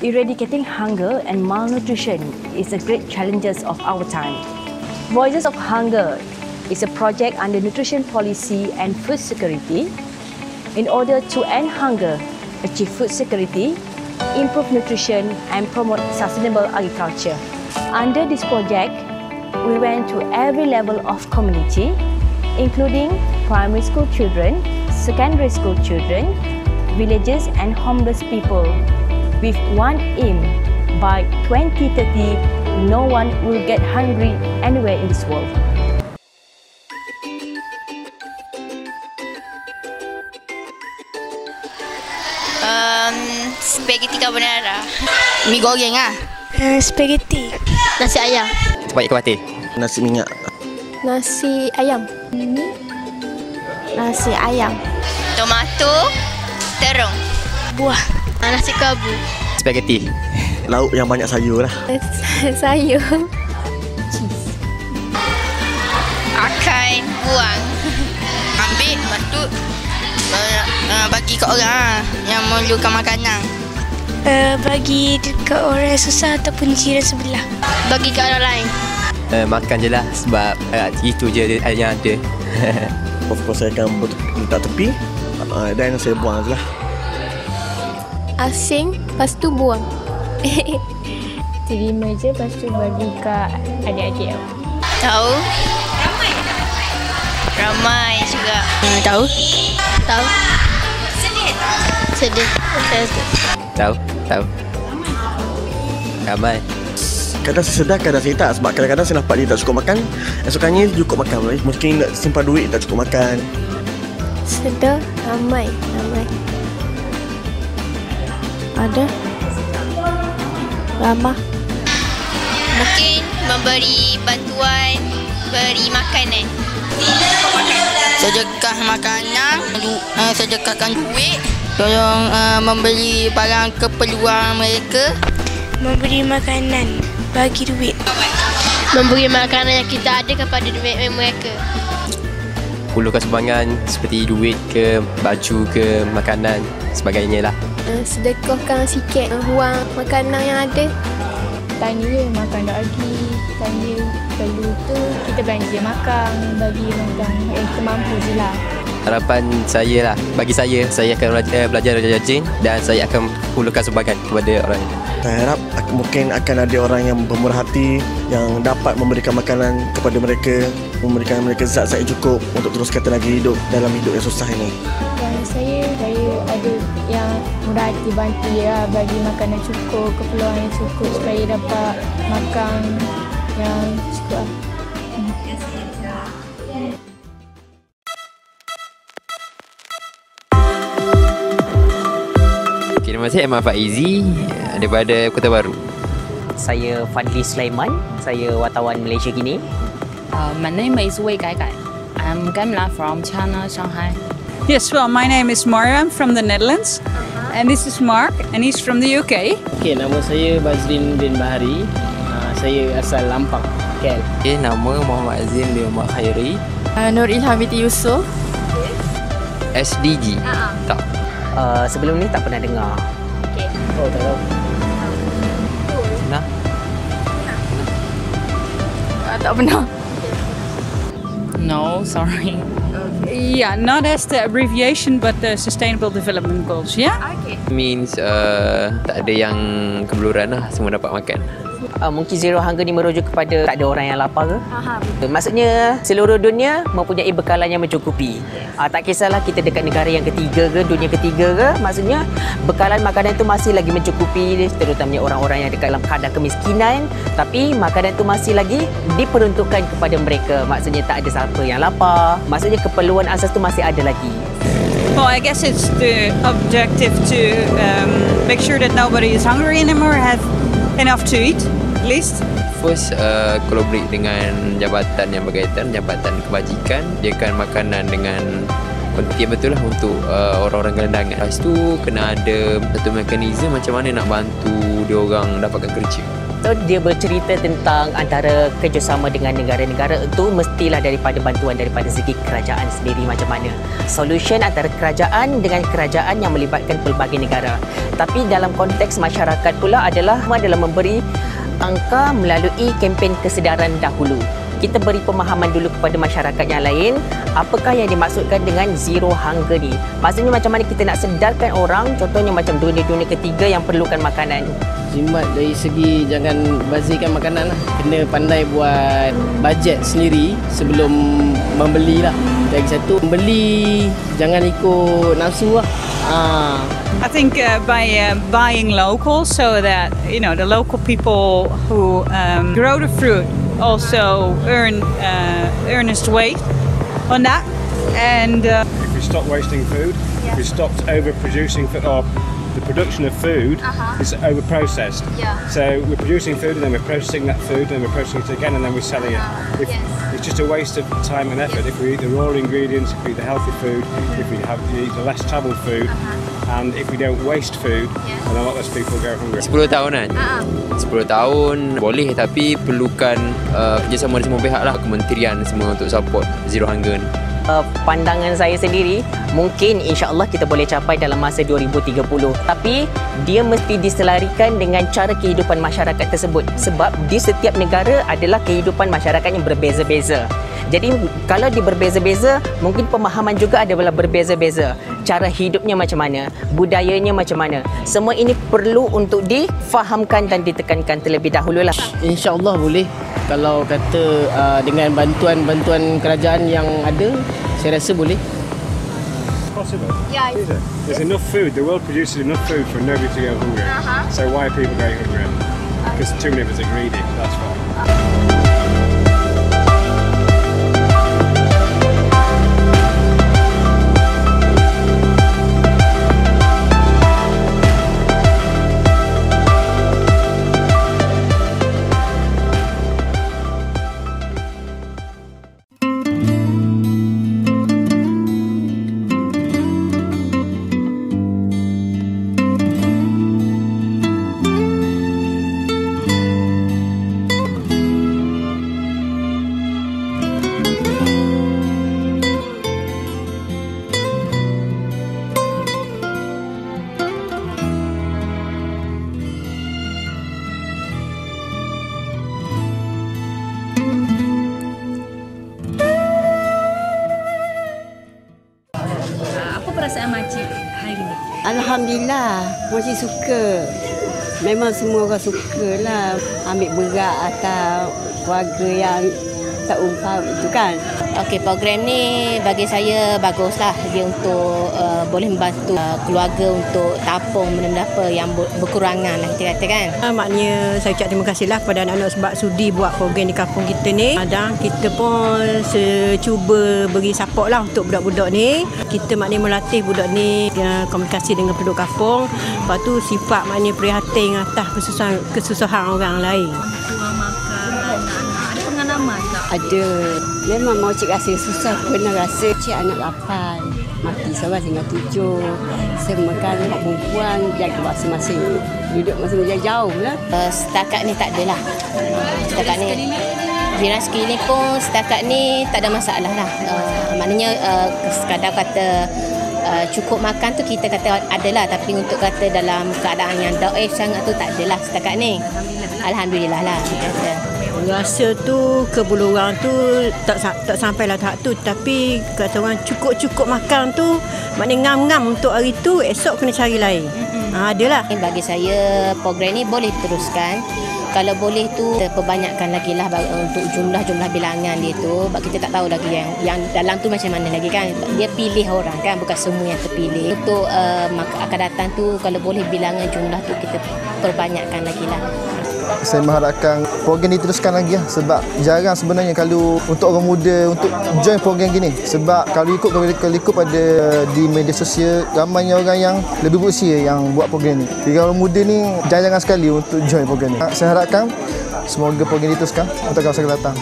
Eradicating hunger and malnutrition is the great challenges of our time. Voices of Hunger is a project under nutrition policy and food security in order to end hunger, achieve food security, improve nutrition and promote sustainable agriculture. Under this project, we went to every level of community, including primary school children, secondary school children, villages and homeless people with one aim by 2030 no one will get hungry anywhere in this world. Um, spaghetti carbonara. Mi goreng ah. Uh, spaghetti. Nasi ayam. Cepat ikan mati. Nasi minyak. Nasi ayam. Nasi ayam. Tomato. Terong. Buah. Ah, nasi kabu. Spaghetti. Lauk yang banyak sayur lah. Sayur. Akan buang. Ambil lepas tu uh, uh, bagi kat orang ah yang memerlukan makanan. Uh, bagi dekat orang yang susah ataupun jiran sebelah. Bagi kat orang lain. Uh, makan je lah sebab uh, itu je yang ada. Of course saya akan letak tepi uh, dan saya buang je lah. Asing, lepas tu buang. Terima je lepas tu bagi kat adik-adik aku. Tahu? Ramai. Ramai juga. Hmm, tahu? Tahu. Sedih. Sedih. Sedih. Tahu? Tahu. Ramai. Kadang saya sedar, kadang saya tak Sebab kadang-kadang saya nampak dia tak cukup makan Esokannya dia cukup makan Mungkin nak simpan duit tak cukup makan Sedar, ramai, ramai. Ada. Ramah. Mungkin memberi bantuan, beri makanan. Sedekah makanan, uh, sedekahkan duit, tolong uh, membeli barang keperluan mereka. Memberi makanan. Bagi duit. Memberi makanan yang kita ada kepada duit mereka. Hulurkan sumbangan seperti duit ke, baju ke, makanan, sebagainya lah. Uh, sedekahkan sikit uh, wang makanan yang ada. Tanya je makan tak lagi. Tanya perlu tu kita belanja makan. Bagi makan yang kita mampu je lah. Harapan saya lah, bagi saya, saya akan belajar, eh, belajar rajin dan saya akan hulurkan sumbangan kepada orang lain. Saya harap mungkin akan ada orang yang bermurah hati Yang dapat memberikan makanan kepada mereka Memberikan mereka zat-zat yang cukup Untuk teruskan tenaga hidup dalam hidup yang susah ini Yang saya, saya ada yang murah hati bantu ya bagi makanan cukup, keperluan yang cukup supaya dapat makan yang cukup lah. Okay, nama saya Ahmad Faizi daripada Kota Baru. Saya Fadli Sulaiman, saya wartawan Malaysia kini. Uh, my name is Wei Gai Gai. I'm Gamla from China, Shanghai. Yes, well, my name is Mariam from the Netherlands. And this is Mark, and he's from the UK. Okey, nama saya Bazrin bin Bahari. Uh, saya asal Lampang, KL. Okay, nama Muhammad Azim bin Muhammad Khairi. Uh, Nur Ilham binti Yusof. SDG. Tak. Uh, sebelum ni tak pernah dengar. Oh, tak tahu. Nah. Uh, tak pernah. No, sorry. Yeah, not as the abbreviation, but the Sustainable Development Goals, yeah? Means uh, tak ada yang kebeluran lah, semua dapat makan. Uh, mungkin zero hunger ni merujuk kepada tak ada orang yang lapar ke? Maksudnya seluruh dunia mempunyai bekalan yang mencukupi. Uh, tak kisahlah kita dekat negara yang ketiga ke, dunia ketiga ke, maksudnya bekalan makanan itu masih lagi mencukupi terutamanya orang-orang yang dekat dalam kadar kemiskinan tapi makanan itu masih lagi diperuntukkan kepada mereka. Maksudnya tak ada siapa yang lapar. Maksudnya keperluan asas itu masih ada lagi. Well, I guess it's the objective to um, make sure that nobody is hungry anymore, have enough to eat, at least. First, uh, collaborate dengan jabatan yang berkaitan, jabatan kebajikan, sediakan makanan dengan yang betul lah untuk uh, orang-orang gelandangan. Lepas tu, kena ada satu mekanisme macam mana nak bantu dia orang dapatkan kerja. So dia bercerita tentang antara kerjasama dengan negara-negara itu mestilah daripada bantuan daripada segi kerajaan sendiri macam mana. Solution antara kerajaan dengan kerajaan yang melibatkan pelbagai negara. Tapi dalam konteks masyarakat pula adalah adalah memberi angka melalui kempen kesedaran dahulu kita beri pemahaman dulu kepada masyarakat yang lain apakah yang dimaksudkan dengan zero hunger ni maksudnya macam mana kita nak sedarkan orang contohnya macam dunia-dunia ketiga yang perlukan makanan Jimat dari segi jangan bazirkan makanan lah. Kena pandai buat bajet sendiri sebelum membeli lah. Lagi satu, membeli jangan ikut nafsu lah. Ah. I think uh, by uh, buying local so that you know the local people who um, grow the fruit also earn uh, earnest wage on that and uh, if we stop wasting food if we stopped overproducing food or the production of food Uh-huh. is over processed Yeah. so we're producing food and then we're processing that food and then we're processing it again and then we're selling it Uh-huh. if, it's just a waste of time and effort if we eat the raw ingredients if we eat the healthy food if we have eat the less travelled food Uh-huh. and if we don't waste food then a lot less people go hungry 10 tahun kan? Ah, 10 tahun boleh tapi perlukan uh, kerjasama dari semua pihak lah kementerian semua untuk support zero hunger ni. uh, pandangan saya sendiri mungkin insya-Allah kita boleh capai dalam masa 2030 tapi dia mesti diselarikan dengan cara kehidupan masyarakat tersebut. Sebab di setiap negara adalah kehidupan masyarakat yang berbeza-beza. Jadi kalau dia berbeza-beza mungkin pemahaman juga adalah berbeza-beza. Cara hidupnya macam mana budayanya macam mana. Semua ini perlu untuk difahamkan dan ditekankan terlebih dahulu lah InsyaAllah boleh. Kalau kata uh, dengan bantuan-bantuan kerajaan yang ada, saya rasa boleh. Yeah, Is it? there's enough food. The world produces enough food for nobody to go hungry. Uh-huh. so why are people going hungry? Because too many of us are greedy. That's why Alhamdulillah, masih suka. Memang semua orang suka lah ambil berat atas keluarga yang tak umpam itu kan. Okey, program ni bagi saya baguslah. Dia untuk uh, boleh membantu uh, keluarga untuk tapung benda-benda apa yang ber- berkurangan lah kita kata kan. Ah, maknanya saya ucap terima kasihlah kepada anak-anak sebab sudi buat program di kampung kita ni. Ah, dan kita pun cuba beri support lah untuk budak-budak ni. Kita maknanya melatih budak ni uh, komunikasi dengan penduduk kampung. Lepas tu sifat maknanya prihatin atas kesusahan, kesusahan orang lain Ada. Memang mau cik rasa susah pernah rasa cik anak lapan. Mati seorang tinggal tujuh. Semakan hak perempuan jaga masing-masing. Duduk masing-masing jauh lah. Uh, setakat ni tak adalah. Setakat ni jiran sekeliling pun setakat ni tak ada masalah lah. Uh, maknanya uh, sekadar kata uh, cukup makan tu kita kata adalah tapi untuk kata dalam keadaan yang daif sangat tu tak adalah setakat ni. Alhamdulillah lah kita kata. Rasa tu kebuluran tu tak tak sampailah tahap tu tapi kata orang cukup-cukup makan tu maknanya ngam-ngam untuk hari tu esok kena cari lain. Ha, adalah. Bagi saya program ni boleh teruskan. Kalau boleh tu kita perbanyakkan lagi lah untuk jumlah-jumlah bilangan dia tu. Sebab kita tak tahu lagi yang yang dalam tu macam mana lagi kan. Dia pilih orang kan bukan semua yang terpilih. Untuk uh, akan datang tu kalau boleh bilangan jumlah tu kita perbanyakkan lagi lah. Saya mengharapkan program diteruskan lagi lah sebab jarang sebenarnya kalau untuk orang muda untuk join program gini sebab kalau ikut kalau, kalau ikut pada di media sosial ramainya orang yang lebih berusia yang buat program ni. Jadi orang muda ni jarang sekali untuk join program ni. Saya harapkan semoga program diteruskan untuk kawasan datang.